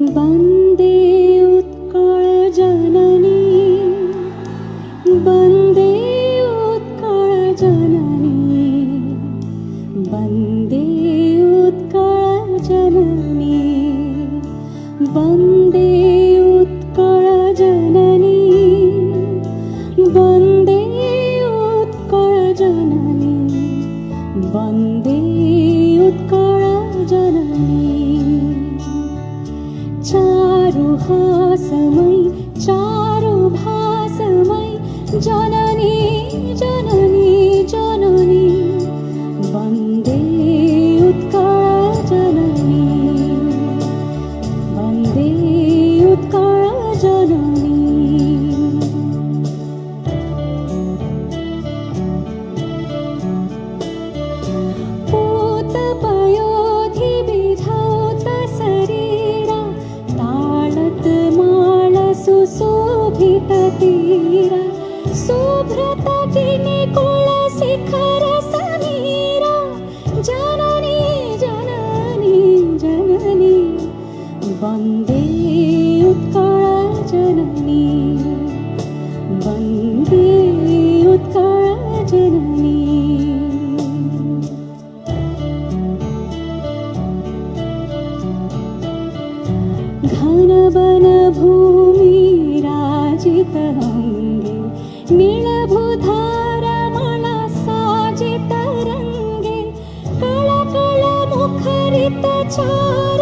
वन्दे उत्कळजननी वन्दे उत्कळजननी वन्दे उत्कळजननी वन्दे उत्कळजननी वन्दे उत्कळजननी वन्दे उत्कळजननी चारुहासमै चारुभासमै जननी जननी जननी। वन्दे उत्कळजननी वन्दे उत्कळजननी पूतपयोधिविधौतशरीरा समीरा जननी जननी जननी वन्दे उत्कळजननी वन्दे उत्कळजननी घनवनभूमिराजितरङ्गे nature